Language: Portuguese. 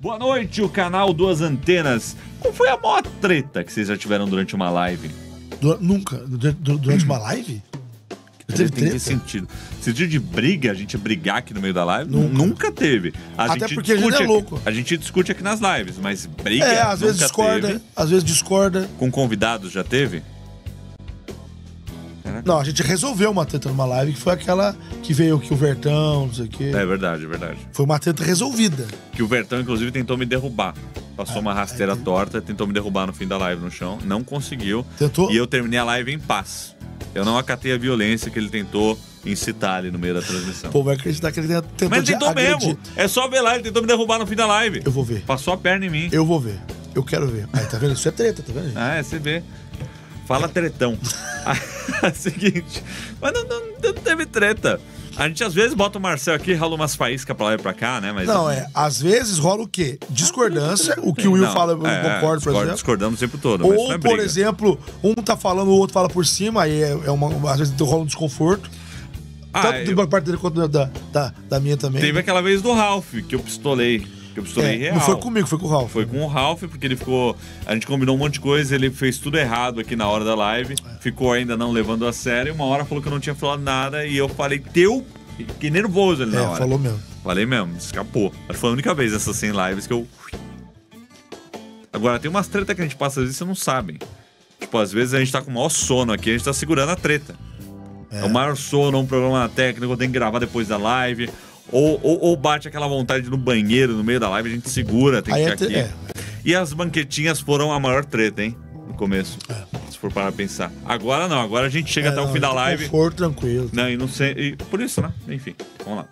Boa noite, o canal Duas Antenas. Qual foi a maior treta que vocês já tiveram durante uma live? Du- nunca? Du- du- Durante uma live? Teve Treta em que treta? sentido? Sentido de briga, a gente brigar aqui no meio da live? Nunca. Nunca teve. A Até gente porque a gente é aqui- louco. A gente discute aqui nas lives, mas briga É, às vezes discorda, teve. às vezes discorda. Com convidados já teve? Não, a gente resolveu uma treta numa live que foi aquela que veio aqui o Vertão, não sei o quê. É verdade, é verdade. Foi uma treta resolvida. Que o Vertão, inclusive, tentou me derrubar. Passou Ah, uma rasteira torta, tentou me derrubar no fim da live no chão. Não conseguiu. Tentou? E eu terminei a live em paz. Eu não acatei a violência que ele tentou incitar ali no meio da transmissão. Pô, vai acreditar que ele tentou Mas de tentou agredir. mesmo. É só ver lá, ele tentou me derrubar no fim da live. Eu vou ver. Passou a perna em mim. Eu vou ver. Eu quero ver. Aí, tá vendo? Isso é treta, tá vendo? gente? Ah, é, você vê. Fala tretão. é o seguinte. Mas não, não- não teve treta. A gente às vezes bota o Marcel aqui, rala umas faíscas pra lá e pra cá, né? Mas Não, é. Às vezes rola o quê? Discordância. O que o Will Não, fala, eu é, concordo, por exemplo. Discordamos o tempo todo. Ou, é por exemplo, um tá falando, o outro fala por cima, aí é, é uma, às vezes rola um desconforto. Ah, Tanto eu- da parte dele quanto da, da, da minha também. Teve aquela vez do Ralph, que eu pistolei. Eu É, real. não foi comigo, foi com o Ralph. Foi com o Ralph, porque ele ficou. A gente combinou um monte de coisa, ele fez tudo errado aqui na hora da live. Ficou ainda não levando a sério. Uma hora falou que eu não tinha falado nada e eu falei, teu. Que nervoso ele na É, hora. falou mesmo. Falei mesmo, escapou. Acho que foi a única vez essas 100 lives que eu. Agora, tem umas tretas que a gente passa às vezes e vocês não sabem. Tipo, às vezes a gente tá com o maior sono aqui, a gente tá segurando a treta. É, o maior sono, um programa técnico, tem que gravar depois da live. Ou, ou, ou bate aquela vontade no banheiro no meio da live, a gente segura, tem que é ir aqui. é. E as banquetinhas foram a maior treta, hein? No começo. Se for parar pra pensar. Agora não, agora a gente chega É, até o não, fim da tá live. Conforto, tranquilo. Não, e não sei. E por isso, né? Enfim, vamos lá.